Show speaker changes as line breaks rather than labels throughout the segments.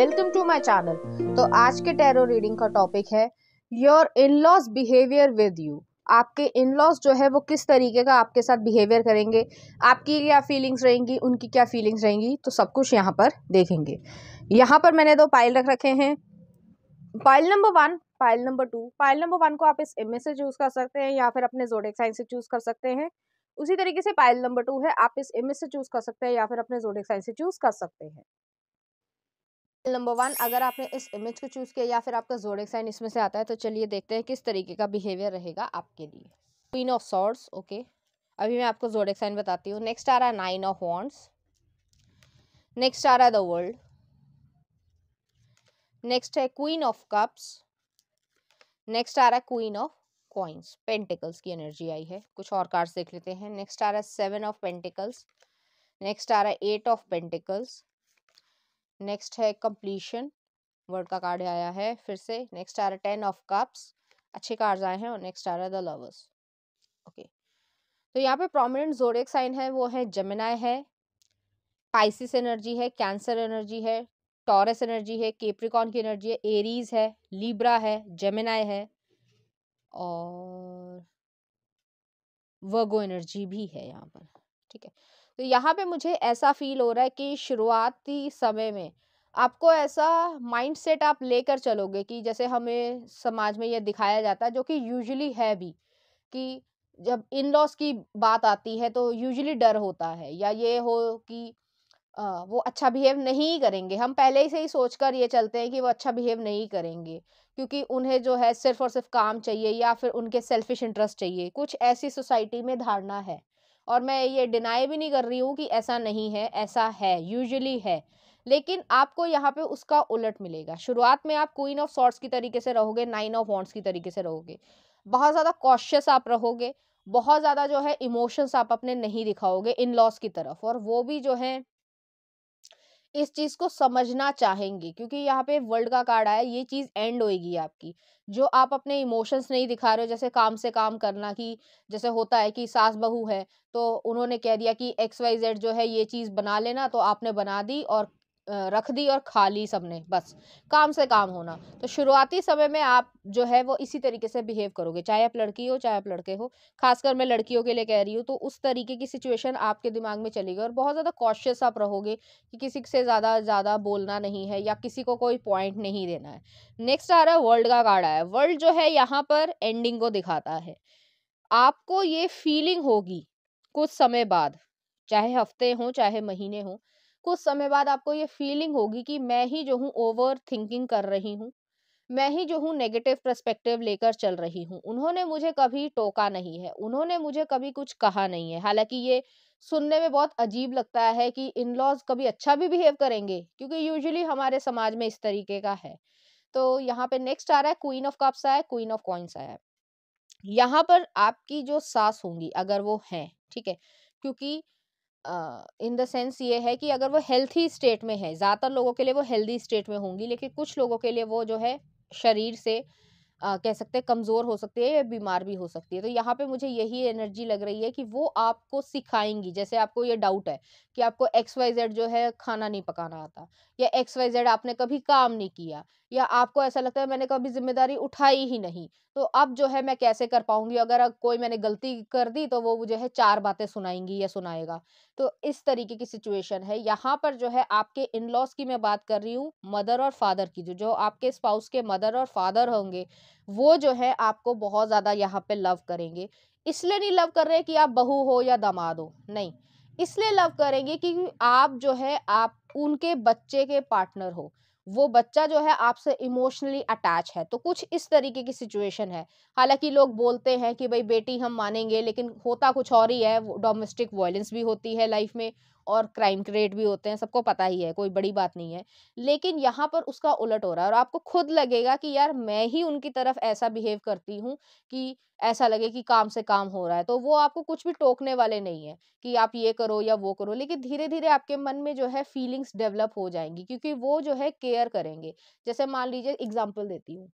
Welcome to my channel. तो आज के टैरो रीडिंग का टॉपिक है your in laws behaviour with you आपके इन लॉज जो है, वो किस तरीके का आपके साथ बिहेवियर करेंगे, आपकी क्या फीलिंग्स रहेंगी, उनकी क्या फीलिंग्स रहेंगी तो सब कुछ यहाँ पर देखेंगे। यहाँ पर मैंने दो पाइल रख रखे हैं। Pile number one pile number two pile number one को आप इस इमेज से चूज़ कर सकते हैं या फिर अपने जोडेक साइन से चूज़ कर सकते हैं। उसी तरीके से पाइल नंबर टू है, आप इस इमेज से चूज़ कर सकते हैं या फिर अपने जोडेक साइन से चूज़ कर सकते हैं। नंबर वन अगर आपने इस इमेज को चूज़ किया या फिर आपका जोडेक साइन इसमें से आता है तो चलिए देखते हैं किस तरीके का बिहेवियर रहेगा आपके लिए। क्वीन ऑफ़ सॉर्ड्स ओके अभी मैं आपको जोडेक साइन बताती हूँ। नेक्स्ट आ रहा है नाइन ऑफ़ वॉन्ट्स नेक्स्ट आ रहा है द वर्ल्ड नेक्स्ट है क्वीन ऑफ़ कप्स नेक्स्ट आ रहा है क्वीन ऑफ़ कॉइन्स पेंटिकल्स की एनर्जी आई है। कुछ और कार्ड्स देख लेते हैं। नेक्स्ट आ रहा है सेवन ऑफ़ पेंटिकल्स नेक्स्ट आ रहा है एट ऑफ़ पेंटिकल्स नेक्स्ट है कंप्लीशन वर्ड का कार्ड आया है फिर से। नेक्स्ट आ रहा है टेन ऑफ़ कप्स अच्छे कार्ड्स आए हैं और नेक्स्ट आ रहा है द लवर्स ओके तो यहाँ पे प्रोमिनेंट जोड़ेक साइन है, वो है जमिनाय है पाइसिस एनर्जी है कैंसर एनर्जी है टॉरस एनर्जी है केप्रिकॉन की एनर्जी है एरीज है लिब्रा है जेमिनाई है और वर्गो एनर्जी भी है यहाँ पर। ठीक है। तो यहाँ पे मुझे ऐसा फील हो रहा है कि शुरुआती समय में आपको ऐसा माइंड सेट आप लेकर चलोगे कि जैसे हमें समाज में यह दिखाया जाता है जो कि यूजुअली है भी कि जब इन लॉस की बात आती है तो यूजुअली डर होता है या ये हो कि आ, वो अच्छा बिहेव नहीं करेंगे। हम पहले ही से ही सोच कर ये चलते हैं कि वो अच्छा बिहेव नहीं करेंगे क्योंकि उन्हें जो है सिर्फ़ और सिर्फ़ काम चाहिए या फिर उनके सेल्फिश इंटरेस्ट चाहिए। कुछ ऐसी सोसाइटी में धारणा है। और मैं ये डिनाई भी नहीं कर रही हूँ कि ऐसा नहीं है, ऐसा है यूजली है। लेकिन आपको यहाँ पे उसका उलट मिलेगा। शुरुआत में आप क्वीन ऑफ़ सॉर्ट्स की तरीके से रहोगे नाइन ऑफ़ वॉन्ट्स की तरीके से रहोगे। बहुत ज़्यादा कॉशियस आप रहोगे, बहुत ज़्यादा जो है इमोशंस आप अपने नहीं दिखाओगे इन लॉस की तरफ़। और वो भी जो है इस चीज़ को समझना चाहेंगे, क्योंकि यहाँ पे वर्ल्ड का कार्ड आया, ये चीज़ एंड होएगी आपकी। जो आप अपने इमोशंस नहीं दिखा रहे हो, जैसे काम से काम करना कि जैसे होता है कि सास बहू है तो उन्होंने कह दिया कि एक्स वाई जेड जो है, ये चीज़ बना लेना तो आपने बना दी और रख दी और खा ली सबने, बस। काम से काम होना। तो शुरुआती समय में आप जो है वो इसी तरीके से बिहेव करोगे, चाहे आप लड़की हो, चाहे आप लड़के हो। खासकर मैं लड़कियों के लिए कह रही हूँ तो उस तरीके की सिचुएशन आपके दिमाग में चलेगी और बहुत ज़्यादा कॉशियस आप रहोगे कि किसी से ज़्यादा ज़्यादा बोलना नहीं है या किसी को कोई पॉइंट नहीं देना है। नेक्स्ट आ रहा है वर्ल्ड का कार्ड आया वर्ल्ड जो है यहाँ पर एंडिंग को दिखाता है। आपको ये फीलिंग होगी कुछ समय बाद, चाहे हफ़्ते हों, चाहे महीने हो कुछ समय बाद आपको ये फीलिंग होगी कि मैं ही जो हूँ ओवर थिंकिंग कर रही हूँ। मैं ही जो हूँ नेगेटिव परस्पेक्टिव लेकर चल रही हूँ। उन्होंने मुझे कभी टोका नहीं है, उन्होंने मुझे कभी कुछ कहा नहीं है। हालाँकि ये सुनने में बहुत अजीब लगता है कि इन लॉज कभी अच्छा भी बिहेव करेंगे, क्योंकि यूजुअली हमारे समाज में इस तरीके का है। तो यहाँ पे नेक्स्ट आ रहा है क्वीन ऑफ़ कप्स आया क्वीन ऑफ़ कॉइन्स आया। यहाँ पर आपकी जो सास होंगी, अगर वो हैं, ठीक है, क्योंकि इन द सेंस ये है कि अगर वो हेल्थी स्टेट में है ज़्यादातर लोगों के लिए वो हेल्दी स्टेट में होंगी लेकिन कुछ लोगों के लिए वो जो है शरीर से आ, कह सकते हैं कमज़ोर हो सकती है या बीमार भी हो सकती है। तो यहाँ पे मुझे यही एनर्जी लग रही है कि वो आपको सिखाएँगी जैसे आपको ये डाउट है कि आपको एक्स वाई जेड जो है खाना नहीं पकाना आता या एक्स वाई जेड आपने कभी काम नहीं किया या आपको ऐसा लगता है मैंने कभी ज़िम्मेदारी उठाई ही नहीं? तो अब जो है मैं कैसे कर पाऊँगी? अगर कोई मैंने गलती कर दी तो वो जो है चार बातें सुनाएँगी या सुनाएगा। तो इस तरीके की सिचुएशन है। यहाँ पर जो है आपके इन लॉस की मैं बात कर रही हूँ, मदर और फादर की जो जो आपके स्पाउस के मदर और फादर होंगे, वो जो है आपको बहुत ज़्यादा यहाँ पे लव करेंगे। इसलिए नहीं लव कर रहे कि आप बहू हो या दामाद हो नहीं। इसलिए लव करेंगे कि आप जो है आप उनके बच्चे के पार्टनर हो। वो बच्चा जो है आपसे इमोशनली अटैच है। तो कुछ इस तरीके की सिचुएशन है। हालाँकि लोग बोलते हैं कि, भाई बेटी हम मानेंगे, लेकिन होता कुछ और ही है डोमेस्टिक वायलेंस भी होती है लाइफ में। और क्राइम रेट भी होते हैं, सबको पता ही है, कोई बड़ी बात नहीं है। लेकिन यहाँ पर उसका उलट हो रहा है और आपको खुद लगेगा कि यार मैं ही उनकी तरफ़ ऐसा बिहेव करती हूँ कि ऐसा लगे कि काम से काम हो रहा है। तो वो आपको कुछ भी टोकने वाले नहीं है कि आप ये करो या वो करो, लेकिन धीरे धीरे आपके मन में जो है, फीलिंग्स डेवलप हो जाएँगी, क्योंकि वो जो है, केयर करेंगे। जैसे मान लीजिए एग्ज़ाम्पल देती हूँ।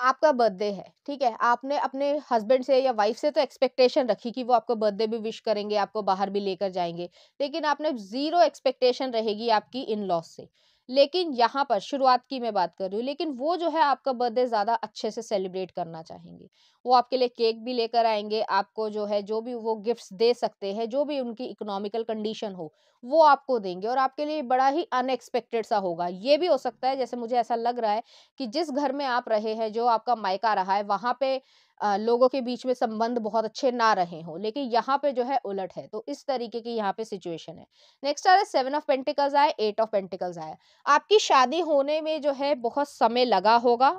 आपका बर्थडे है, ठीक है? आपने अपने हस्बैंड से या वाइफ से तो एक्सपेक्टेशन रखी कि वो आपको बर्थडे भी विश करेंगे, आपको बाहर भी लेकर जाएँगे, लेकिन आपने ज़ीरो एक्सपेक्टेशन रहेगी आपकी इन लॉस से। लेकिन यहाँ पर, शुरुआत की मैं बात कर रही हूँ, लेकिन वो जो है आपका बर्थडे ज़्यादा अच्छे से सेलिब्रेट करना चाहेंगे। वो आपके लिए केक भी लेकर आएँगे, आपको जो है, जो भी वो गिफ्ट्स दे सकते हैं, जो भी उनकी इकोनॉमिकल कंडीशन हो, वो आपको देंगे और आपके लिए बड़ा ही अनएक्सपेक्टेड सा होगा। ये भी हो सकता है, जैसे मुझे ऐसा लग रहा है कि जिस घर में आप रहे हैं, जो आपका मायका रहा है, वहाँ पे लोगों के बीच में संबंध बहुत अच्छे ना रहे हो, लेकिन यहाँ पे जो है उलट है तो इस तरीके की यहाँ पे सिचुएशन है। नेक्स्ट आ रहा है, सेवन ऑफ़ पेंटिकल्स आए, एट ऑफ़ पेंटिकल्स आए आपकी शादी होने में जो है, बहुत समय लगा होगा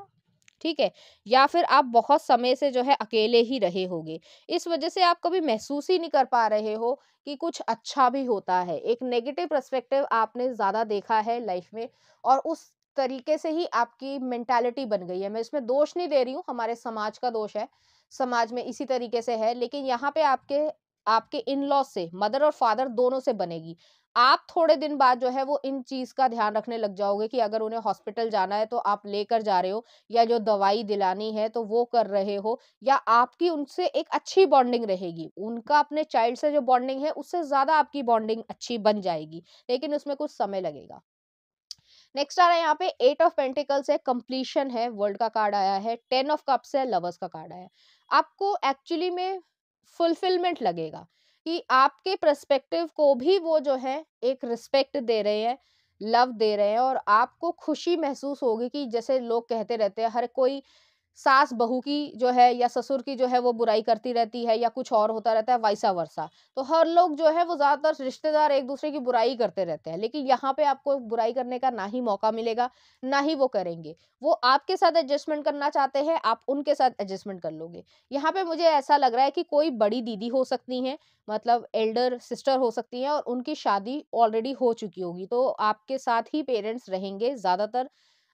ठीक है? या फिर आप बहुत समय से जो है अकेले ही रहे होगे। इस वजह से आप कभी महसूस ही नहीं कर पा रहे हो कि कुछ अच्छा भी होता है। एक नेगेटिव परस्पेक्टिव आपने ज़्यादा देखा है लाइफ में और उस तरीके से ही आपकी मेंटालिटी बन गई है। मैं इसमें दोष नहीं दे रही हूँ, हमारे समाज का दोष है। समाज में इसी तरीके से है, लेकिन यहाँ पे आपके आपके इन लॉ से मदर और फादर दोनों से बनेगी। आप थोड़े दिन बाद जो है वो इन चीज़ का ध्यान रखने लग जाओगे कि अगर उन्हें हॉस्पिटल जाना है तो आप लेकर जा रहे हो या जो दवाई दिलानी है तो वो कर रहे हो या आपकी उनसे एक अच्छी बॉन्डिंग रहेगी। उनका अपने चाइल्ड से जो बॉन्डिंग है उससे ज़्यादा आपकी बॉन्डिंग अच्छी बन जाएगी, लेकिन उसमें कुछ समय लगेगा। नेक्स्ट आ रहा है यहाँ पे, एट ऑफ़ पेंटिकल्स है, कंप्लीशन है, वर्ल्ड का कार्ड आया है, टेन ऑफ़ कप्स है, लवर्स का कार्ड आया है। आपको एक्चुअली में फुलफिलमेंट लगेगा। कि आपके प्रस्पेक्टिव को भी वो जो है, एक रिस्पेक्ट दे रहे हैं लव दे रहे हैं और आपको खुशी महसूस होगी कि जैसे लोग कहते रहते हैं, हर कोई सास बहू की जो है या ससुर की जो है वो बुराई करती रहती है या कुछ और होता रहता है वैसा वर्षा तो हर लोग जो है वो ज़्यादातर रिश्तेदार एक दूसरे की बुराई करते रहते हैं, लेकिन यहाँ पे आपको बुराई करने का ना ही मौका मिलेगा, ना ही वो करेंगे। वो आपके साथ एडजस्टमेंट करना चाहते हैं, आप उनके साथ एडजस्टमेंट कर लोगे। यहाँ पे मुझे ऐसा लग रहा है कि कोई बड़ी दीदी हो सकती है मतलब एल्डर सिस्टर हो सकती है और उनकी शादी ऑलरेडी हो चुकी होगी तो आपके साथ ही पेरेंट्स रहेंगे ज़्यादातर।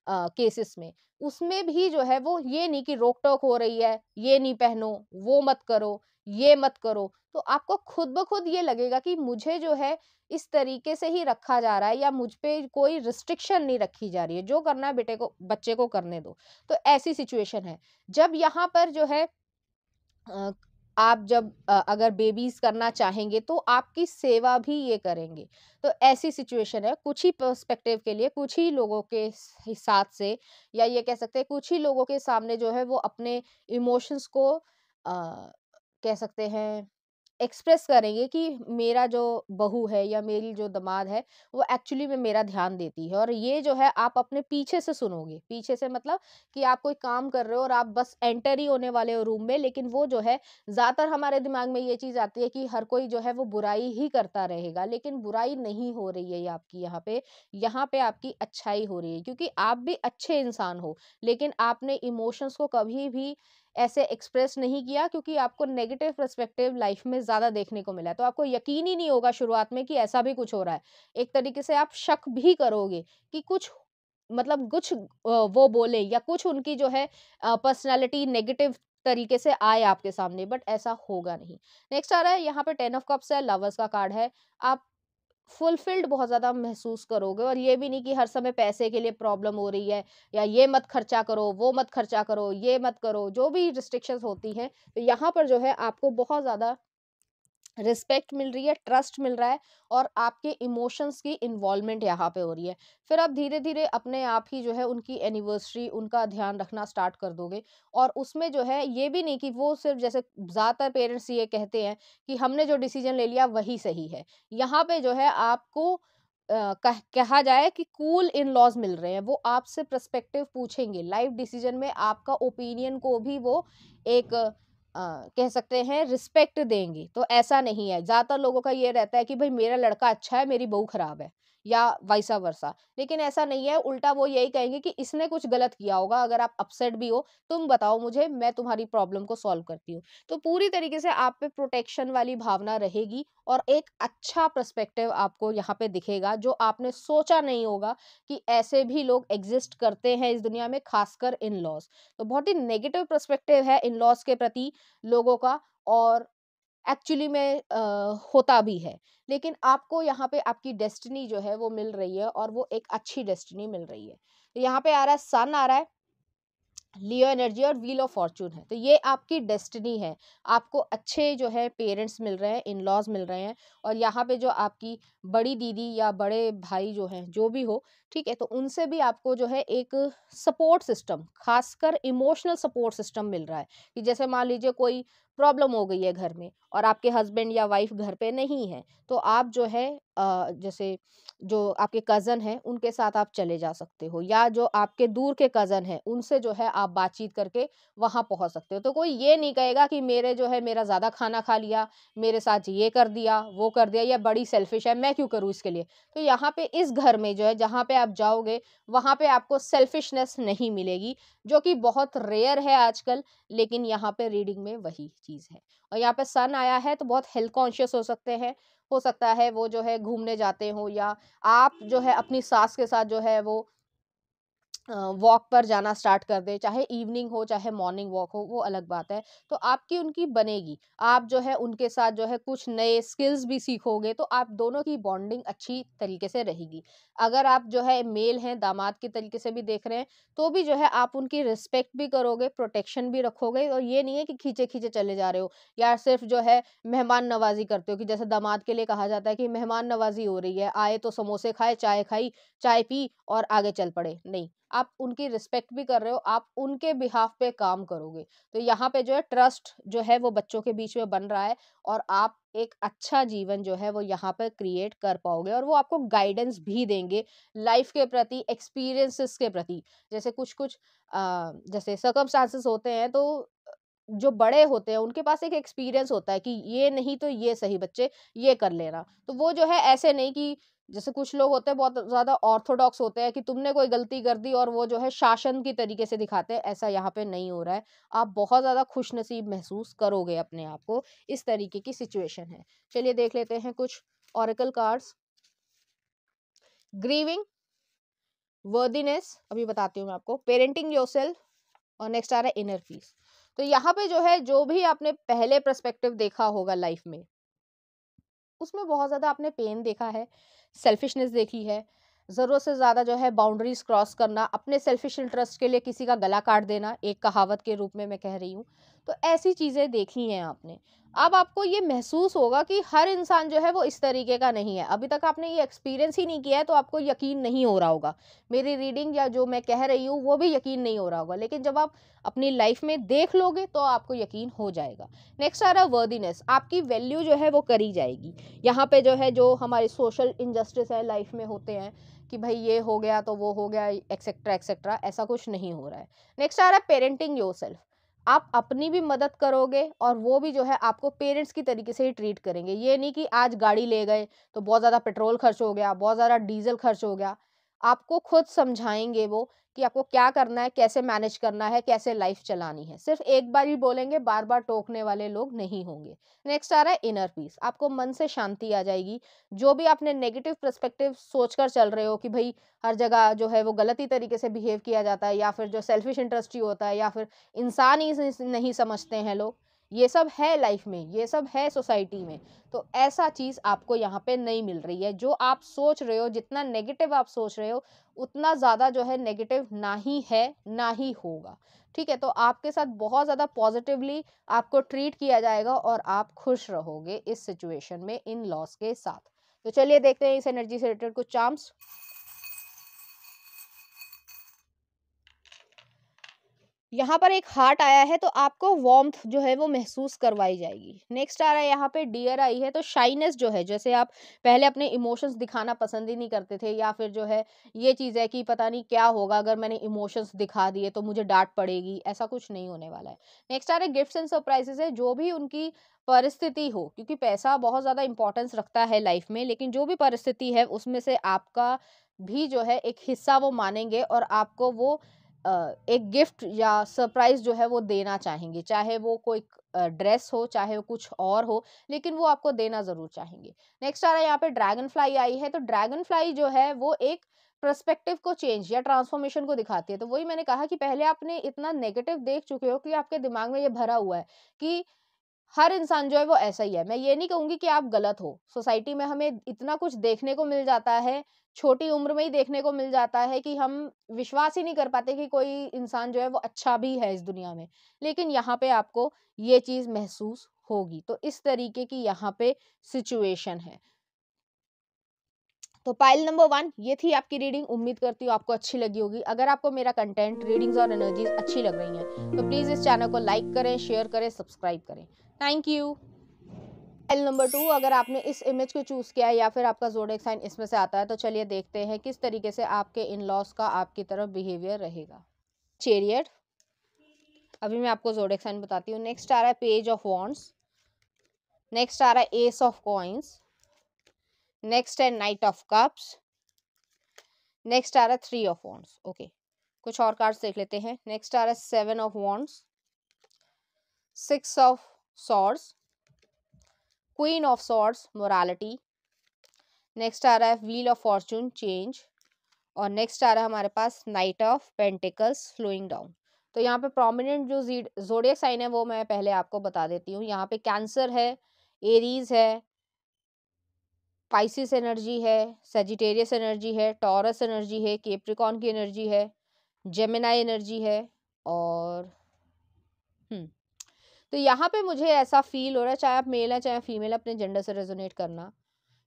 केसेस में। उसमें भी जो है वो ये नहीं कि रोक टोक हो रही है, ये नहीं पहनो, वो मत करो, ये मत करो। तो आपको खुद ब खुद ये लगेगा कि मुझे जो है इस तरीके से ही रखा जा रहा है या मुझ पर कोई रिस्ट्रिक्शन नहीं रखी जा रही है, जो करना है बेटे को, बच्चे को करने दो। तो ऐसी सिचुएशन है। जब यहाँ पर जो है आप जब अगर बेबीज करना चाहेंगे तो आपकी सेवा भी ये करेंगे। तो ऐसी सिचुएशन है कुछ ही पर्सपेक्टिव के लिए कुछ ही लोगों के साथ से या ये कह सकते हैं कुछ ही लोगों के सामने जो है वो अपने इमोशंस को आ, कह सकते हैं एक्सप्रेस करेंगे कि मेरा जो बहू है या मेरी जो दामाद है, वो एक्चुअली में मेरा ध्यान देती है। और ये जो है, आप अपने पीछे से सुनोगे। पीछे से मतलब कि आप कोई काम कर रहे हो और आप बस एंटर ही होने वाले हो रूम में, लेकिन वो जो है, ज़्यादातर हमारे दिमाग में ये चीज़ आती है कि हर कोई जो है, वो बुराई ही करता रहेगा। लेकिन बुराई नहीं हो रही है आपकी यहाँ पे। यहाँ पे आपकी अच्छाई हो रही है, क्योंकि आप भी अच्छे इंसान हो, लेकिन आपने इमोशंस को कभी भी ऐसे एक्सप्रेस नहीं किया क्योंकि आपको नेगेटिव परस्पेक्टिव लाइफ में ज़्यादा देखने को मिला है। तो आपको यकीन ही नहीं होगा शुरुआत में कि ऐसा भी कुछ हो रहा है। एक तरीके से आप शक भी करोगे कि कुछ मतलब कुछ वो बोले या कुछ उनकी जो है पर्सनैलिटी नेगेटिव तरीके से आए आपके सामने बट ऐसा होगा नहीं। नेक्स्ट आ रहा है, यहाँ पे टेन ऑफ़ कप्स है लवर्स का कार्ड है। आप फुलफिल्ड बहुत ज़्यादा महसूस करोगे और ये भी नहीं कि हर समय पैसे के लिए प्रॉब्लम हो रही है या ये मत खर्चा करो, वो मत खर्चा करो, ये मत करो, जो भी रिस्ट्रिक्शंस होती हैं तो यहाँ पर जो है आपको बहुत ज़्यादा रिस्पेक्ट मिल रही है ट्रस्ट मिल रहा है और आपके इमोशंस की इन्वॉल्वमेंट यहाँ पे हो रही है। फिर आप धीरे धीरे अपने आप ही जो है उनकी एनिवर्सरी उनका ध्यान रखना स्टार्ट कर दोगे और उसमें जो है ये भी नहीं कि वो सिर्फ़ जैसे ज़्यादातर पेरेंट्स ये कहते हैं कि हमने जो डिसीज़न ले लिया वही सही है। यहाँ पे जो है आपको कह, कहा जाए कि कूल इन लॉज मिल रहे हैं वो आपसे प्रस्पेक्टिव पूछेंगे। लाइफ डिसीज़न में आपका ओपिनियन को भी वो एक कह सकते हैं रिस्पेक्ट देंगी। तो ऐसा नहीं है। ज़्यादातर लोगों का ये रहता है कि, भाई मेरा लड़का अच्छा है, मेरी बहू खराब है। या वैसा वर्षा लेकिन ऐसा नहीं है, उल्टा वो यही कहेंगे कि इसने कुछ गलत किया होगा, अगर आप अपसेट भी हो, तुम बताओ मुझे, मैं तुम्हारी प्रॉब्लम को सॉल्व करती हूँ। तो पूरी तरीके से आप पे प्रोटेक्शन वाली भावना रहेगी और एक अच्छा परस्पेक्टिव आपको यहाँ पे दिखेगा, जो आपने सोचा नहीं होगा कि ऐसे भी लोग एग्जिस्ट करते हैं इस दुनिया में, खासकर इन लॉज तो बहुत ही नेगेटिव प्रस्पेक्टिव है इन लॉज के प्रति लोगों का और एक्चुअली में आ, होता भी है। लेकिन आपको यहाँ पे आपकी डेस्टिनी जो है वो मिल रही है और वो एक अच्छी डेस्टिनी मिल रही है। तो यहाँ पे आ रहा है सन आ रहा है लियो एनर्जी और व्हील ऑफ़ फॉर्चून है। तो ये आपकी डेस्टिनी है। आपको अच्छे जो है पेरेंट्स मिल रहे हैं इन लॉज मिल रहे हैं और यहाँ पे जो आपकी बड़ी दीदी या बड़े भाई जो हैं जो भी हो ठीक है? तो उनसे भी आपको जो है एक सपोर्ट सिस्टम खासकर इमोशनल सपोर्ट सिस्टम मिल रहा है कि जैसे मान लीजिए कोई प्रॉब्लम हो गई है घर में और आपके हस्बैंड या वाइफ घर पे नहीं है तो आप जो है जैसे जो आपके कज़न हैं, उनके साथ आप चले जा सकते हो या जो आपके दूर के कज़न हैं, उनसे जो है आप बातचीत करके वहाँ पहुँच सकते हो। तो कोई ये नहीं कहेगा कि मेरे जो है, मेरा ज़्यादा खाना खा लिया, मेरे साथ ये कर दिया, वो कर दिया, या बड़ी सेल्फिश है, मैं क्यों करूँ इसके लिए? तो यहाँ पे इस घर में जो है, जहाँ पे आप जाओगे, वहाँ पे आपको सेल्फिशनेस नहीं मिलेगी, जो कि बहुत रेयर है आजकल, लेकिन यहाँ पे रीडिंग में वही चीज़ है। और यहाँ पे सन आया है तो बहुत हेल्थ कॉन्शियस हो सकते हैं, हो सकता है वो जो है घूमने जाते हो, या आप जो है अपनी सास के साथ जो है वो वॉक पर जाना स्टार्ट कर दे, चाहे इवनिंग हो, चाहे मॉर्निंग वॉक हो, वो अलग बात है। तो आपकी उनकी बनेगी। आप जो है, उनके साथ जो है, कुछ नए स्किल्स भी सीखोगे तो आप दोनों की बॉन्डिंग अच्छी तरीके से रहेगी। अगर आप जो है, मेल हैं, दामाद के तरीके से भी देख रहे हैं तो भी जो है, आप उनकी रिस्पेक्ट भी करोगे, प्रोटेक्शन भी रखोगे, और ये नहीं है कि खींचे खींचे चले जा रहे हो, या सिर्फ़ जो है, मेहमान नवाजी करते हो कि जैसे दामाद के लिए कहा जाता है कि मेहमान नवाजी हो रही है, आए तो समोसे खाए, चाय खाई, चाय पी और आगे चल पड़े। नहीं। आप उनकी रिस्पेक्ट भी कर रहे हो आप उनके बिहाफ पे काम करोगे। तो यहाँ पे जो है ट्रस्ट जो है वो बच्चों के बीच में बन रहा है और आप एक अच्छा जीवन जो है वो यहाँ पर क्रिएट कर पाओगे और वो आपको गाइडेंस भी देंगे लाइफ के प्रति एक्सपीरियंसेस के प्रति। जैसे कुछ कुछ आ, जैसे सर्कमस्टांसेस होते हैं तो जो बड़े होते हैं उनके पास एक एक्सपीरियंस होता है कि ये नहीं तो ये सही बच्चे ये कर लेना। तो वो जो है ऐसे नहीं कि जैसे कुछ लोग होते हैं, बहुत ज़्यादा ऑर्थोडॉक्स होते हैं कि तुमने कोई गलती कर दी और वो जो है शासन की तरीके से दिखाते हैं, ऐसा यहाँ पे नहीं हो रहा है। आप बहुत ज़्यादा खुश नसीब महसूस करोगे अपने आप को, इस तरीके की सिचुएशन है। चलिए देख लेते हैं कुछ ऑरिकल कार्ड्स ग्रीविंग वर्दीनेस अभी बताती हूँ मैं आपको पेरेंटिंग योर और नेक्स्ट आ रहा है इनर पीस तो यहाँ पे जो है, जो भी आपने पहले परस्पेक्टिव देखा होगा लाइफ में उसमें बहुत ज़्यादा आपने पेन देखा है सेल्फिशनेस देखी है, ज़रूरत से ज़्यादा जो है बाउंड्रीज क्रॉस करना, अपने सेल्फिश इंटरेस्ट के लिए किसी का गला काट देना, एक कहावत के रूप में मैं कह रही हूँ। तो ऐसी चीज़ें देखी हैं आपने। अब आपको ये महसूस होगा कि हर इंसान जो है वो इस तरीके का नहीं है। अभी तक आपने ये एक्सपीरियंस ही नहीं किया है तो आपको यकीन नहीं हो रहा होगा। मेरी रीडिंग या जो मैं कह रही हूँ, वो भी यकीन नहीं हो रहा होगा। लेकिन जब आप अपनी लाइफ में देख लोगे तो आपको यकीन हो जाएगा। नेक्स्ट आ रहा वर्दीनेस आपकी वैल्यू जो है वो करी जाएगी। यहाँ पे जो है, जो हमारे सोशल इनजस्टिस है लाइफ में होते हैं, कि भाई ये हो गया तो वो हो गया एक्सेट्रा एक्सेट्रा ऐसा कुछ नहीं हो रहा है। नेक्स्ट आ रहा है पेरेंटिंग योर सेल्फ आप अपनी भी मदद करोगे और वो भी जो है आपको पेरेंट्स की तरीके से ही ट्रीट करेंगे। ये नहीं कि आज गाड़ी ले गए तो बहुत ज़्यादा पेट्रोल खर्च हो गया, बहुत ज़्यादा डीजल खर्च हो गया। आपको खुद समझाएँगे वो कि आपको क्या करना है, कैसे मैनेज करना है, कैसे लाइफ चलानी है। सिर्फ़ एक बार ही बोलेंगे बार बार टोकने वाले लोग नहीं होंगे। नेक्स्ट आ रहा है इनर पीस आपको मन से शांति आ जाएगी। जो भी आपने नेगेटिव परस्पेक्टिव सोचकर चल रहे हो कि भाई हर जगह जो है वो गलत तरीके से बिहेव किया जाता है या फिर जो सेल्फिश इंटरेस्ट ही होता है या फिर इंसान ही नहीं समझते हैं लोग ये सब है लाइफ में, ये सब है सोसाइटी में। तो ऐसा चीज़ आपको यहाँ पे नहीं मिल रही है। जो आप सोच रहे हो, जितना नेगेटिव आप सोच रहे हो, उतना ज़्यादा जो है नेगेटिव ना ही है, ना ही होगा। ठीक है तो आपके साथ बहुत ज़्यादा पॉजिटिवली आपको ट्रीट किया जाएगा और आप खुश रहोगे इस सिचुएशन में, इन लॉस के साथ। तो चलिए देखते हैं इस एनर्जी से रिलेटेड कुछ चार्म्स यहाँ पर एक हार्ट आया है तो आपको वार्मथ जो है वो महसूस करवाई जाएगी। नेक्स्ट आ रहा है यहाँ पे डियर आई है तो शाइनेस जो है, जैसे आप पहले अपने इमोशंस दिखाना पसंद ही नहीं करते थे, या फिर जो है ये चीज़ है कि पता नहीं क्या होगा, अगर मैंने इमोशंस दिखा दिए तो मुझे डांट पड़ेगी, ऐसा कुछ नहीं होने वाला है। नेक्स्ट आ रहा है गिफ्ट एंड सरप्राइजेस है, जो भी उनकी परिस्थिति हो, क्योंकि पैसा बहुत ज़्यादा इंपॉर्टेंस रखता है लाइफ में, लेकिन जो भी परिस्थिति है, उसमें से आपका भी जो है एक हिस्सा वो मानेंगे और आपको वो एक गिफ्ट या सरप्राइज़ जो है वो देना चाहेंगे। चाहे वो कोई ड्रेस हो, चाहे वो कुछ और हो, लेकिन वो आपको देना ज़रूर चाहेंगे। नेक्स्ट आ रहा है यहाँ पे ड्रैगन फ्लाई आई है तो ड्रैगन फ्लाई जो है वो एक प्रस्पेक्टिव को चेंज या ट्रांसफॉर्मेशन को दिखाती है। तो वही मैंने कहा कि पहले आपने इतना नेगेटिव देख चुके हो कि आपके दिमाग में ये भरा हुआ है कि हर इंसान जो है वो ऐसा ही है। मैं ये नहीं कहूँगी कि आप गलत हो। सोसाइटी में हमें इतना कुछ देखने को मिल जाता है, छोटी उम्र में ही देखने को मिल जाता है कि हम विश्वास ही नहीं कर पाते कि कोई इंसान जो है वो अच्छा भी है इस दुनिया में। लेकिन यहाँ पे आपको ये चीज़ महसूस होगी। तो इस तरीके की यहाँ पे सिचुएशन है। तो पाइल नंबर वन ये थी आपकी रीडिंग उम्मीद करती हूँ आपको अच्छी लगी होगी। अगर आपको मेरा कंटेंट रीडिंग्स और एनर्जीज अच्छी लग रही हैं तो प्लीज़ इस चैनल को लाइक करें शेयर करें सब्सक्राइब करें। Thank you L number two अगर आपने इस इमेज को चूज़ किया है या फिर आपका जोडेक साइन इसमें से आता है तो चलिए देखते हैं किस तरीके से आपके इन लॉस का आपकी तरफ़ बिहेवियर रहेगा। चेरियट अभी मैं आपको जोडेक साइन बताती हूँ। नेक्स्ट आ रहा है पेज ऑफ़ वॉन्ट्स नेक्स्ट आ रहा है एस ऑफ़ कॉइन्स नेक्स्ट है नाइट ऑफ़ कप्स नेक्स्ट आ रहा है थ्री ऑफ़ वॉन्ट्स ओके कुछ और कार्ड्स देख लेते हैं. नेक्स्ट आ रहा है seven of wands six of swords queen of swords morality next आ रहा है व्हील ऑफ़ फॉर्चून चेंज और नेक्स्ट आ रहा है हमारे पास knight of pentacles flowing down तो यहाँ पे प्रोमिनेंट जो जोडियक साइन है वो मैं पहले आपको बता देती हूँ. यहाँ पे कैंसर है एरीज है पाइसिस एनर्जी है सेजिटेरियस एनर्जी है टॉरस एनर्जी है केप्रिकॉन की एनर्जी है जेमिनाई एनर्जी है और हम्म तो यहाँ पे मुझे ऐसा फील हो रहा है, चाहे आप मेल है, चाहे फीमेल अपने जेंडर से रेजोनेट करना।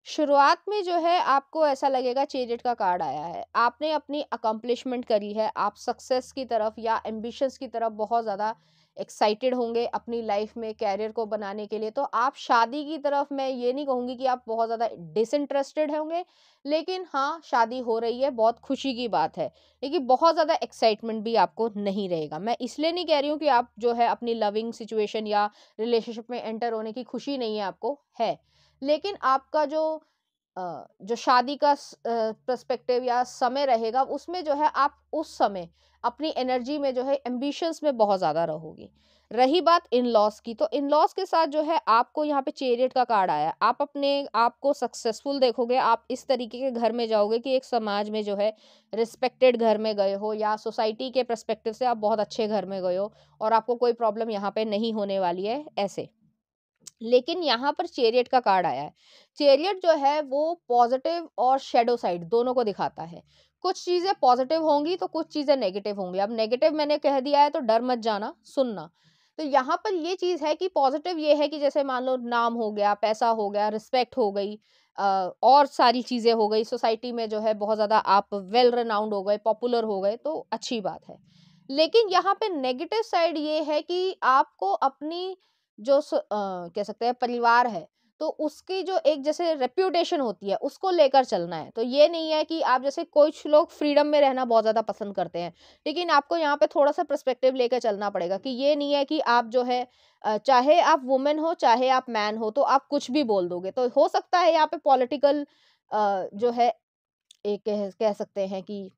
शुरुआत में जो है, आपको ऐसा लगेगा चेरिट का कार्ड आया है। आपने अपनी अकम्पलिशमेंट करी है, आप सक्सेस की तरफ़ या एम्बिशंस की तरफ़ बहुत ज़्यादा एक्साइटेड होंगे अपनी लाइफ में कैरियर को बनाने के लिए तो आप शादी की तरफ़ मैं ये नहीं कहूँगी कि आप बहुत ज़्यादा डिसइंटरेस्टेड होंगे, लेकिन हाँ शादी हो रही है, बहुत खुशी की बात है, लेकिन बहुत ज़्यादा एक्साइटमेंट भी आपको नहीं रहेगा। मैं इसलिए नहीं कह रही हूँ कि आप जो है अपनी लविंग सिचुएशन या रिलेशनशिप में एंटर होने की खुशी नहीं है आपको, है, लेकिन आपका जो जो शादी का पर्सपेक्टिव या समय रहेगा, उसमें जो है आप उस समय अपनी एनर्जी में जो है एम्बिशंस में बहुत ज़्यादा रहोगे। रही बात इन लॉस की तो इन लॉस के साथ जो है आपको यहाँ पे चेरियट का कार्ड आया। आप अपने आप को सक्सेसफुल देखोगे, आप इस तरीके के घर में जाओगे कि एक समाज में जो है रिस्पेक्टेड घर में गए हो या सोसाइटी के परस्पेक्टिव से आप बहुत अच्छे घर में गए हो और आपको कोई प्रॉब्लम यहाँ पे नहीं होने वाली है, ऐसे। लेकिन यहाँ पर चेरियट का कार्ड आया है। चेरियट जो है वो पॉजिटिव और शेडो साइड दोनों को दिखाता है। कुछ चीज़ें पॉजिटिव होंगी तो कुछ चीज़ें नेगेटिव होंगी। अब नेगेटिव मैंने कह दिया है तो डर मत जाना, सुनना। तो यहाँ पर ये चीज़ है कि पॉजिटिव ये है कि जैसे मान लो नाम हो गया, पैसा हो गया, रिस्पेक्ट हो गई और सारी चीज़ें हो गई, सोसाइटी में जो है बहुत ज़्यादा आप वेल रनाउंड हो गए, पॉपुलर हो गए तो अच्छी बात है। लेकिन यहाँ पे नेगेटिव साइड ये है कि आपको अपनी जो आ, कह सकते हैं परिवार है तो उसकी जो एक जैसे रेप्यूटेशन होती है उसको लेकर चलना है। तो ये नहीं है कि आप जैसे कुछ लोग फ्रीडम में रहना बहुत ज़्यादा पसंद करते हैं लेकिन आपको यहाँ पे थोड़ा सा परस्पेक्टिव लेकर चलना पड़ेगा कि ये नहीं है कि आप जो है चाहे आप वुमेन हो चाहे आप मैन हो तो आप कुछ भी बोल दोगे। तो हो सकता है यहाँ पे पॉलिटिकल जो है एक कह, कह सकते हैं कि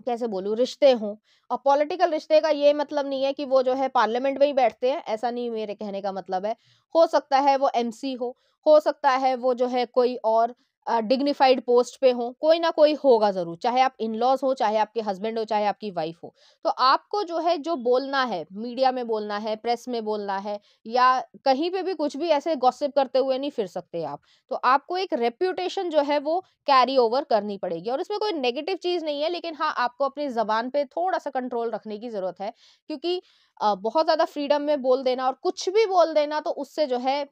कैसे बोलूँ, रिश्ते हों। और पॉलिटिकल रिश्ते का ये मतलब नहीं है कि वो जो है पार्लियामेंट में ही बैठते हैं, ऐसा नहीं मेरे कहने का मतलब है। हो सकता है वो एमसी हो हो सकता है वो जो है कोई और डिग्निफाइड पोस्ट पे हो, कोई ना कोई होगा ज़रूर, चाहे आप इन लॉज हो, चाहे आपके हस्बैंड हो, चाहे आपकी वाइफ हो। तो आपको जो है, जो बोलना है मीडिया में बोलना है प्रेस में बोलना है, या कहीं पे भी कुछ भी ऐसे गॉसिप करते हुए नहीं फिर सकते आप। तो आपको एक रेप्यूटेशन जो है, वो कैरी ओवर करनी पड़ेगी। और इसमें कोई नेगेटिव चीज़ नहीं है, लेकिन हाँ आपको अपनी ज़बान पे थोड़ा सा कंट्रोल रखने की ज़रूरत है, क्योंकि बहुत ज़्यादा फ्रीडम में बोल देना और कुछ भी बोल देना तो उससे जो है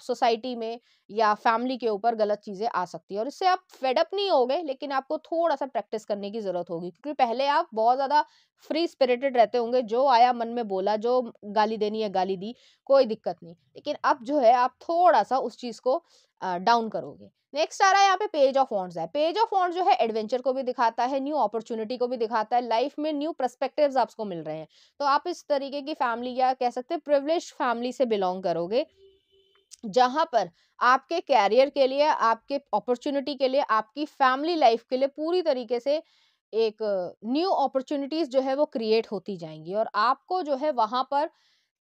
सोसाइटी में या फैमिली के ऊपर गलत चीज़ें आ सकती है और इससे आप फेडअप नहीं हो गए लेकिन आपको थोड़ा सा प्रैक्टिस करने की ज़रूरत होगी। क्योंकि पहले आप बहुत ज़्यादा फ्री स्पिरिटेड रहते होंगे, जो आया मन में बोला, जो गाली देनी है, गाली दी, कोई दिक्कत नहीं। लेकिन अब जो है, आप थोड़ा सा उस चीज़ को डाउन करोगे। नेक्स्ट आ रहा है यहाँ पे पेज ऑफ़ फॉन्ट्स है। पेज ऑफ़ फॉन्ट जो है एडवेंचर को भी दिखाता है, न्यू अपॉर्चुनिटी को भी दिखाता है, लाइफ में न्यू परस्पेक्टिव्स आपको मिल रहे हैं। तो आप इस तरीके की फैमिली या कह सकते हैं प्रिवलेज फैमिली से बिलोंग करोगे, जहाँ पर आपके कैरियर के लिए, आपके अपॉर्चुनिटी के लिए, आपकी फैमिली लाइफ के लिए पूरी तरीके से एक न्यू अपॉर्चुनिटीज़ जो है वो क्रिएट होती जाएँगी। और आपको जो है वहाँ पर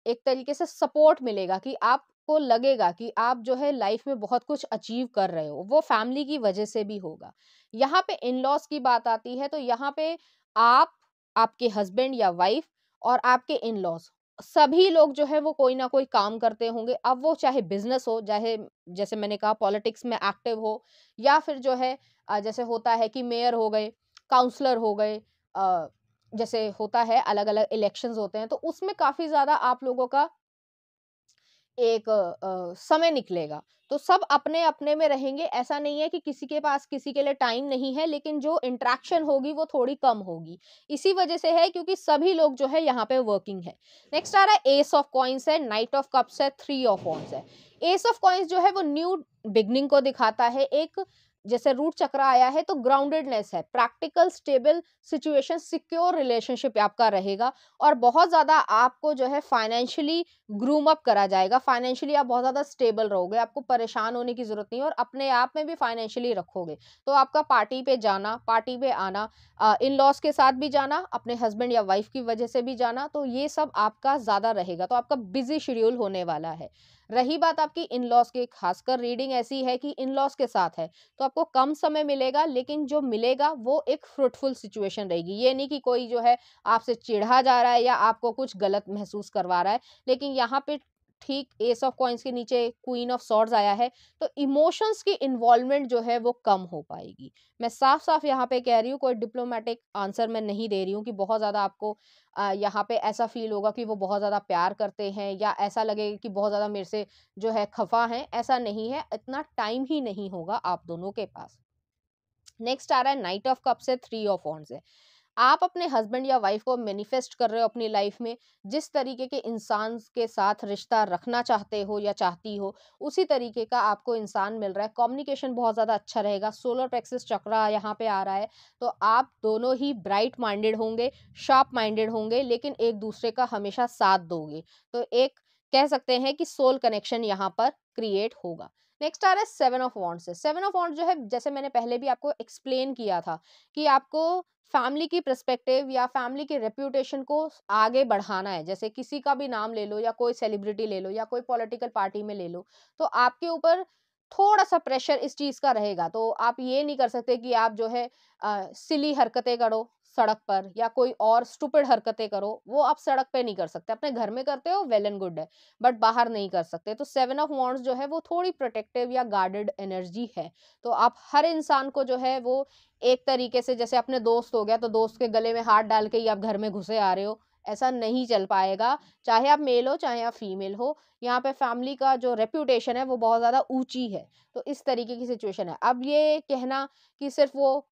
एक तरीके से सपोर्ट मिलेगा कि आप को लगेगा कि आप जो है लाइफ में बहुत कुछ अचीव कर रहे हो, वो फैमिली की वजह से भी होगा। यहाँ पे इन लॉस की बात आती है तो यहाँ पे आप, आपके हस्बैंड या वाइफ और आपके इन लॉस सभी लोग जो है वो कोई ना कोई काम करते होंगे। अब वो चाहे बिज़नेस हो, चाहे जैसे मैंने कहा पॉलिटिक्स में एक्टिव हो या फिर जो है जैसे होता है कि मेयर हो गए, काउंसलर हो गए जैसे होता है अलग अलग इलेक्शंस होते हैं तो उसमें काफ़ी ज़्यादा आप लोगों का एक आ, समय निकलेगा। तो सब अपने अपने में रहेंगे ऐसा नहीं है कि किसी के पास किसी के लिए टाइम नहीं है लेकिन जो इंट्रैक्शन होगी वो थोड़ी कम होगी। इसी वजह से है क्योंकि सभी लोग जो है यहाँ पे वर्किंग है। नेक्स्ट आ रहा है एस ऑफ़ कॉइन्स है नाइट ऑफ़ कप्स है थ्री ऑफ़ कॉन्स है। एस ऑफ़ कॉइन्स जो है वो न्यू बिगनिंग को दिखाता है। एक जैसे रूट चक्र आया है तो ग्राउंडेडनेस है। Practical stable situation secure relationship आपका रहेगा और बहुत ज़्यादा आपको जो है फाइनेंशियली ग्रूम अप करा जाएगा। फाइनेंशियली आप बहुत ज़्यादा स्टेबल रहोगे, आपको परेशान होने की ज़रूरत नहीं और अपने आप में भी फाइनेंशियली रखोगे। तो आपका पार्टी पे जाना पार्टी पे आना इन लॉस के साथ भी जाना, अपने हस्बैंड या वाइफ की वजह से भी जाना तो ये सब आपका ज़्यादा रहेगा। तो आपका बिज़ी शेड्यूल होने वाला है। रही बात आपकी इन लॉस की, खासकर रीडिंग ऐसी है कि इन लॉस के साथ है तो आपको कम समय मिलेगा, लेकिन जो मिलेगा वो एक फ्रूटफुल सिचुएशन रहेगी। ये नहीं कि कोई जो है आपसे चिढ़ा जा रहा है या आपको कुछ गलत महसूस करवा रहा है, लेकिन यहाँ पे ठीक एस ऑफ़ कॉइन्स के नीचे क्वीन ऑफ़ सॉर्ड्स आया है तो इमोशंस की इन्वॉल्वमेंट जो है वो कम हो पाएगी। मैं साफ़ साफ़ यहाँ पे कह रही हूँ, कोई डिप्लोमेटिक आंसर मैं नहीं दे रही हूँ कि बहुत ज़्यादा आपको यहाँ पे ऐसा फील होगा कि वो बहुत ज़्यादा प्यार करते हैं या ऐसा लगेगा कि बहुत ज़्यादा मेरे से जो है खफा है, ऐसा नहीं है, इतना टाइम ही नहीं होगा आप दोनों के पास। नेक्स्ट आ रहा है knight of cups three of wands आप अपने हस्बैंड या वाइफ को मैनिफेस्ट कर रहे हो अपनी लाइफ में, जिस तरीके के इंसान के साथ रिश्ता रखना चाहते हो या चाहती हो, उसी तरीके का आपको इंसान मिल रहा है। कम्युनिकेशन बहुत ज़्यादा अच्छा रहेगा। सोलर प्लेक्सिस चक्रा यहाँ पे आ रहा है तो आप दोनों ही ब्राइट माइंडेड होंगे, शार्प माइंडेड होंगे, लेकिन एक दूसरे का हमेशा साथ दोगे। तो एक कह सकते हैं कि सोल कनेक्शन यहाँ पर क्रिएट होगा। नेक्स्ट आ रहा है seven of wands. Seven of wand जो है जैसे मैंने पहले भी आपको एक्सप्लेन किया था कि आपको फैमिली की परस्पेक्टिव या फैमिली के रेप्यूटेशन को आगे बढ़ाना है। जैसे किसी का भी नाम ले लो या कोई सेलिब्रिटी ले लो या कोई पॉलिटिकल पार्टी में ले लो तो आपके ऊपर थोड़ा सा प्रेशर इस चीज़ का रहेगा। तो आप ये नहीं कर सकते कि आप जो है आ, सिली हरकतें करो सड़क पर या कोई और स्टूपिड हरकतें करो, वो आप सड़क पे नहीं कर सकते। अपने घर में करते हो वेल एंड गुड है बट बाहर नहीं कर सकते। तो सेवन ऑफ़ वॉन्ट्स जो है, वो थोड़ी प्रोटेक्टिव या गार्डेड एनर्जी है। तो आप हर इंसान को जो है, वो एक तरीके से, जैसे अपने दोस्त हो गया तो दोस्त के गले में हाथ डाल के ही आप घर में घुसे आ रहे हो। ऐसा नहीं चल पाएगा, चाहे आप मेल हो, चाहे आप फीमेल हो। यहाँ पे फैमिली का जो रेप्यूटेशन है, वो बहुत ज़्यादा ऊँची है। तो इस तरीके की सिचुएशन है। अब ये कहना कि सिर्फ़ वो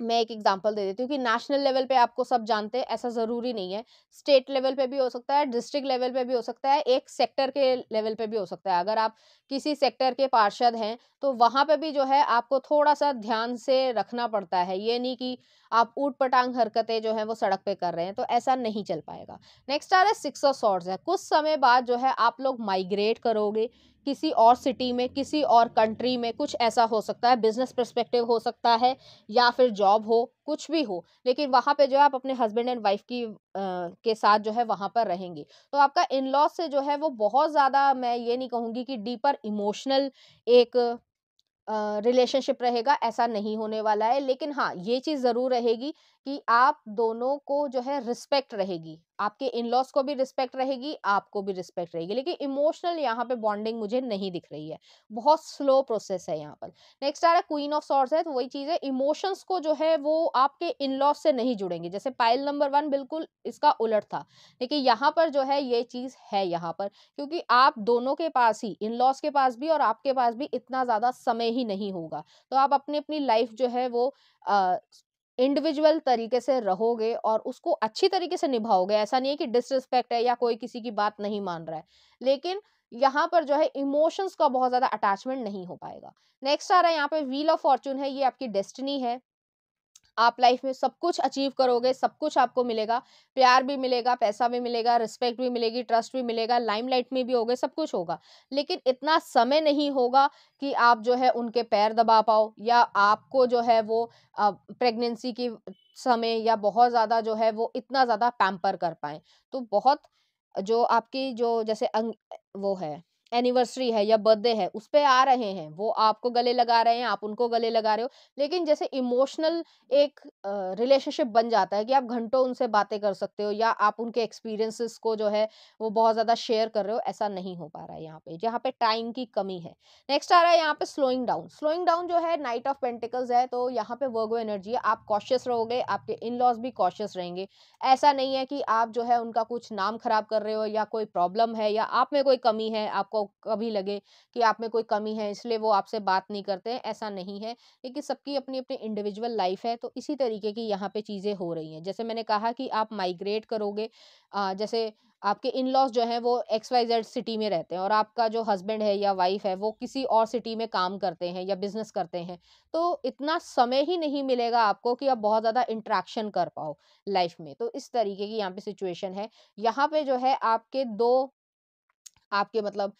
मैं एक एग्जांपल दे देती हूँ कि नेशनल लेवल पे आपको सब जानते हैं, ऐसा ज़रूरी नहीं है। स्टेट लेवल पे भी हो सकता है डिस्ट्रिक्ट लेवल पे भी हो सकता है, एक सेक्टर के लेवल पे भी हो सकता है। अगर आप किसी सेक्टर के पार्षद हैं तो वहाँ पे भी जो है आपको थोड़ा सा ध्यान से रखना पड़ता है। ये नहीं कि आप ऊट पटांग हरकतें जो है वो सड़क पे कर रहे हैं तो ऐसा नहीं चल पाएगा। नेक्स्ट आ रहा है सिक्स ऑफ़ सॉर्ड्स है। कुछ समय बाद जो है आप लोग माइग्रेट करोगे किसी और सिटी में किसी और कंट्री में कुछ ऐसा हो सकता है बिज़नेस परस्पेक्टिव हो सकता है या फिर जॉब हो कुछ भी हो लेकिन वहाँ पे जो है आप अपने हस्बैंड एंड वाइफ की आ, के साथ जो है वहाँ पर रहेंगे। तो आपका इन लॉज से जो है वो बहुत ज़्यादा मैं ये नहीं कहूँगी कि डीपर इमोशनल एक रिलेशनशिप रहेगा, ऐसा नहीं होने वाला है। लेकिन हाँ ये चीज़ ज़रूर रहेगी कि आप दोनों को जो है रिस्पेक्ट रहेगी। आपके इन लॉस को भी रिस्पेक्ट रहेगी, आपको भी रिस्पेक्ट रहेगी। लेकिन इमोशनल यहाँ पे बॉन्डिंग मुझे नहीं दिख रही है। बहुत स्लो प्रोसेस है यहाँ पर। नेक्स्ट आ रहा है क्वीन ऑफ़ सॉर्ट्स है तो वही चीज़ है इमोशंस को जो है वो आपके इन लॉस से नहीं जुड़ेंगे। जैसे पाइल नंबर वन बिल्कुल इसका उलट था। लेकिन यहाँ पर जो है ये चीज़ है यहाँ पर, क्योंकि आप दोनों के पास ही इन लॉस के पास भी और आपके पास भी इतना ज़्यादा समय ही नहीं होगा। तो आप अपनी अपनी लाइफ जो है वो इंडिविजुअल तरीके से रहोगे और उसको अच्छी तरीके से निभाओगे। ऐसा नहीं है कि डिसरिस्पेक्ट है या कोई किसी की बात नहीं मान रहा है, लेकिन यहाँ पर जो है इमोशंस का बहुत ज़्यादा अटैचमेंट नहीं हो पाएगा। नेक्स्ट आ रहा है यहाँ पे व्हील ऑफ़ फॉर्चून है, ये आपकी डेस्टिनी है। आप लाइफ में सब कुछ अचीव करोगे, सब कुछ आपको मिलेगा। प्यार भी मिलेगा, पैसा भी मिलेगा रिस्पेक्ट भी मिलेगी ट्रस्ट भी मिलेगा लाइमलाइट में भी होगे, सब कुछ होगा। लेकिन इतना समय नहीं होगा कि आप जो है उनके पैर दबा पाओ या आपको जो है वो प्रेगनेंसी की समय या बहुत ज़्यादा जो है वो इतना ज़्यादा पैम्पर कर पाए। तो बहुत जो आपकी जो जैसे अंग, वो है। एनिवर्सरी है या बर्थडे है, उस पर आ रहे हैं। वो आपको गले लगा रहे हैं, आप उनको गले लगा रहे हो। लेकिन जैसे इमोशनल एक रिलेशनशिप बन जाता है कि आप घंटों उनसे बातें कर सकते हो या आप उनके एक्सपीरियंसेस को जो है, वो बहुत ज़्यादा शेयर कर रहे हो, ऐसा नहीं हो पा रहा है यहाँ पे, जहाँ पे टाइम की कमी है। नेक्स्ट आ रहा है यहाँ पे स्लोइंग डाउन स्लोइंग डाउन जो है नाइट ऑफ़ पेंटिकल्स है तो यहाँ पे वर्गो एनर्जी है, आप कॉशियस रहोगे, आपके इन लॉज भी कॉशियस रहेंगे। ऐसा नहीं है कि आप जो है, उनका कुछ नाम खराब कर रहे हो या कोई प्रॉब्लम है या आप में कोई कमी है, आपको आपको कभी लगे कि आप में कोई कमी है, इसलिए वो आपसे बात नहीं करते ऐसा नहीं है। क्योंकि सबकी अपनी अपनी इंडिविजुअल लाइफ है तो इसी तरीके की यहाँ पे चीज़ें हो रही हैं। जैसे मैंने कहा कि आप माइग्रेट करोगे जैसे आपके इन लॉज जो हैं, वो एक्स वाई जेड सिटी में रहते हैं और आपका जो हस्बैंड है या वाइफ है, वो किसी और सिटी में काम करते हैं या बिज़नेस करते हैं तो इतना समय ही नहीं मिलेगा आपको कि आप बहुत ज़्यादा इंट्रैक्शन कर पाओ लाइफ में। तो इस तरीके की यहाँ पे सिचुएशन है। यहाँ पे जो है, आपके दो आपके मतलब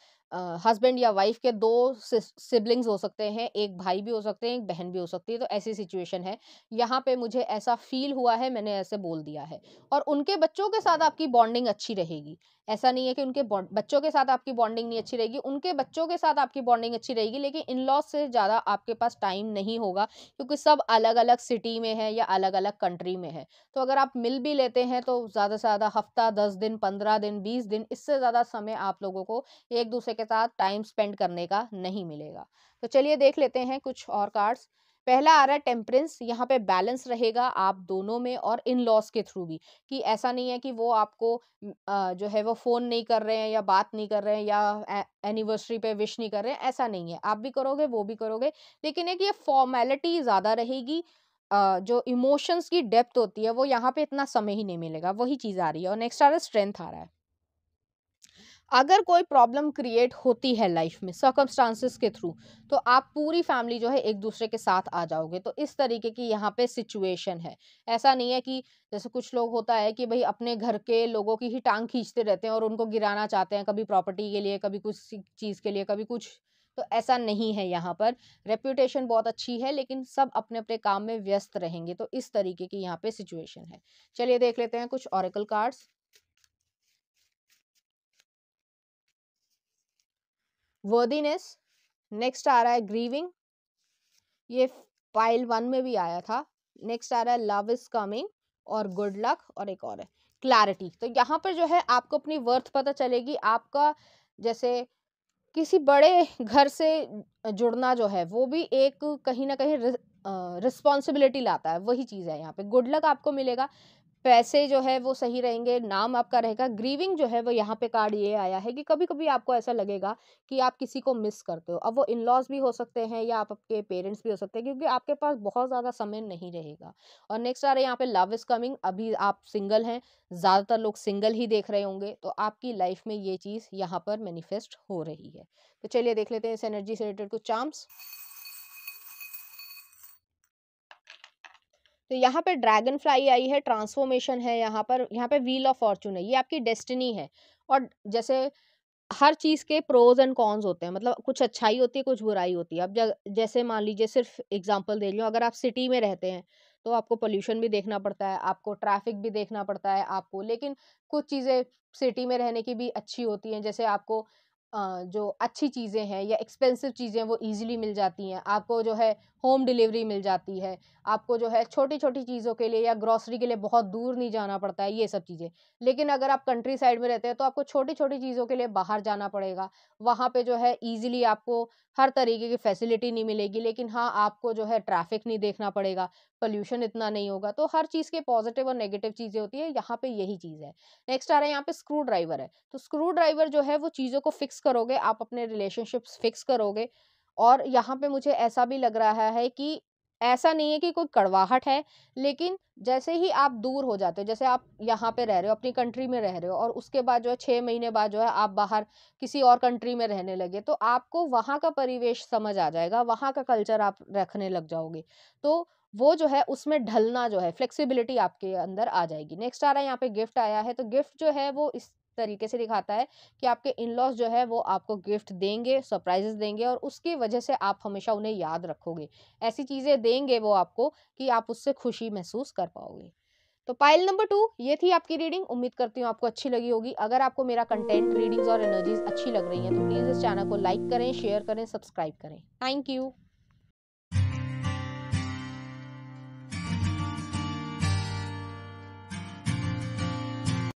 हस्बैंड या वाइफ के दो सिबलिंग्स हो सकते हैं, एक भाई भी हो सकते हैं, एक बहन भी हो सकती है तो ऐसी सिचुएशन है। यहाँ पे मुझे ऐसा फील हुआ है, मैंने ऐसे बोल दिया है। और उनके बच्चों के साथ आपकी बॉन्डिंग अच्छी रहेगी। ऐसा नहीं है कि उनके बच्चों के साथ आपकी बॉन्डिंग नहीं अच्छी रहेगी, उनके बच्चों के साथ आपकी बॉन्डिंग अच्छी रहेगी, लेकिन इन लॉज से ज़्यादा आपके पास टाइम नहीं होगा, क्योंकि सब अलग अलग सिटी में है या अलग अलग कंट्री में है। तो अगर आप मिल भी लेते हैं तो ज़्यादा से ज़्यादा हफ़्ता, दस दिन, पंद्रह दिन, बीस दिन, इससे ज़्यादा समय आप लोगों को एक दूसरे के साथ टाइम स्पेंड करने का नहीं मिलेगा। तो चलिए देख लेते हैं कुछ और कार्ड्स पहला आ रहा है टेम्परेंस, यहाँ पे बैलेंस रहेगा आप दोनों में और इन लॉस के थ्रू भी, कि ऐसा नहीं है कि वो आपको जो है वो फ़ोन नहीं कर रहे हैं या बात नहीं कर रहे हैं या एनिवर्सरी पे विश नहीं कर रहे हैं, ऐसा नहीं है। आप भी करोगे, वो भी करोगे, लेकिन एक ये फॉर्मेलिटी ज़्यादा रहेगी जो इमोशंस की डेप्थ होती है, वो यहाँ पे इतना समय ही नहीं मिलेगा, वही चीज़ आ रही है और नेक्स्ट आ रहा है स्ट्रेंथ आ रहा है। अगर कोई प्रॉब्लम क्रिएट होती है लाइफ में सर्कमस्टांसिस के थ्रू तो आप पूरी फैमिली जो है एक दूसरे के साथ आ जाओगे। तो इस तरीके की यहाँ पे सिचुएशन है। ऐसा नहीं है कि जैसे कुछ लोग होता है कि भाई अपने घर के लोगों की ही टांग खींचते रहते हैं और उनको गिराना चाहते हैं कभी प्रॉपर्टी के लिए, कभी कुछ चीज़ के लिए, कभी कुछ। तो ऐसा नहीं है यहाँ पर। रेप्यूटेशन बहुत अच्छी है, लेकिन सब अपने अपने काम में व्यस्त रहेंगे। तो इस तरीके की यहाँ पे सिचुएशन है। चलिए देख लेते हैं कुछ ऑरिकल कार्ड्स वर्दीनेस नेक्स्ट आ रहा है ग्रीविंग ये फ़ाइल वन में भी आया था नेक्स्ट आ रहा है लव इज़ कमिंग और गुड लक और एक और है क्लैरिटी तो यहाँ पर जो है आपको अपनी वर्थ पता चलेगी, आपका जैसे किसी बड़े घर से जुड़ना जो है, वो भी एक कहीं ना कहीं रिस्पॉन्सिबिलिटी लाता है, वही चीज़ है यहाँ पे गुड लक आपको मिलेगा पैसे जो है वो सही रहेंगे, नाम आपका रहेगा ग्रीविंग जो है वो यहाँ पे कार्ड ये आया है कि कभी कभी आपको ऐसा लगेगा कि आप किसी को मिस करते हो। अब वो इन लॉज भी हो सकते हैं या आप आपके पेरेंट्स भी हो सकते हैं क्योंकि आपके पास बहुत ज़्यादा समय नहीं रहेगा। और नेक्स्ट आ रहा है यहाँ पे लव इज़ कमिंग अभी आप सिंगल हैं, ज़्यादातर लोग सिंगल ही देख रहे होंगे तो आपकी लाइफ में ये चीज़ यहाँ पर मैनिफेस्ट हो रही है। तो चलिए देख लेते हैं इस एनर्जी से रिलेटेड कुछ चार्म्स तो यहाँ पे ड्रैगन फ्लाई आई है, ट्रांसफॉर्मेशन है यहाँ पर, यहाँ पे व्हील ऑफ़ फॉर्चून है, ये आपकी डेस्टिनी है। और जैसे हर चीज़ के प्रोज एंड कॉन्स होते हैं मतलब कुछ अच्छाई होती है, कुछ बुराई होती है। अब जैसे मान लीजिए सिर्फ़ एग्जांपल दे रही हूँ, अगर आप सिटी में रहते हैं तो आपको पोल्यूशन भी देखना पड़ता है, आपको ट्रैफ़िक भी देखना पड़ता है, आपको, लेकिन कुछ चीज़ें सिटी में रहने की भी अच्छी होती हैं, जैसे आपको जो अच्छी चीज़ें हैं या एक्सपेंसिव चीज़ें वो ईज़िली मिल जाती हैं। आपको जो है होम डिलीवरी मिल जाती है। आपको जो है छोटी छोटी चीज़ों के लिए या ग्रॉसरी के लिए बहुत दूर नहीं जाना पड़ता है, ये सब चीज़ें। लेकिन अगर आप कंट्री साइड में रहते हैं तो आपको छोटी छोटी चीज़ों के लिए बाहर जाना पड़ेगा। वहाँ पे जो है ईज़िली आपको हर तरीके की फैसिलिटी नहीं मिलेगी, लेकिन हाँ आपको जो है ट्रैफ़िक नहीं देखना पड़ेगा, पोल्यूशन इतना नहीं होगा। तो हर चीज़ के पॉजिटिव और नेगेटिव चीज़ें होती है, यहाँ पे यही चीज़ है। नेक्स्ट आ रहा है, यहाँ पे स्क्रू ड्राइवर है। तो स्क्रू ड्राइवर जो है वो चीज़ों को फिक्स करोगे, आप अपने रिलेशनशिप्स फिक्स करोगे और यहाँ पे मुझे ऐसा भी लग रहा है कि ऐसा नहीं है कि कोई कड़वाहट है, लेकिन जैसे ही आप दूर हो जाते हो, जैसे आप यहाँ पे रह रहे हो, अपनी कंट्री में रह रहे हो और उसके बाद जो है छः महीने बाद जो है आप बाहर किसी और कंट्री में रहने लगे तो आपको वहाँ का परिवेश समझ आ जाएगा, वहाँ का कल्चर आप रखने लग जाओगे। तो वो जो है उसमें ढलना जो है, फ्लेक्सिबिलिटी आपके अंदर आ जाएगी। नेक्स्ट आ रहा है, यहाँ पे गिफ्ट आया है तो गिफ्ट जो है वो इस तरीके से दिखाता है कि आपके इन लॉज जो है वो आपको गिफ्ट देंगे सरप्राइजेस देंगे और उसकी वजह से आप हमेशा उन्हें याद रखोगे। ऐसी चीज़ें देंगे वो आपको कि आप उससे खुशी महसूस कर पाओगे। तो पाइल नंबर टू ये थी आपकी रीडिंग उम्मीद करती हूँ आपको अच्छी लगी होगी। अगर आपको मेरा कंटेंट रीडिंग्स और एनर्जीज अच्छी लग रही हैं तो प्लीज़ इस चैनल को लाइक करें शेयर करें सब्सक्राइब करें। Thank you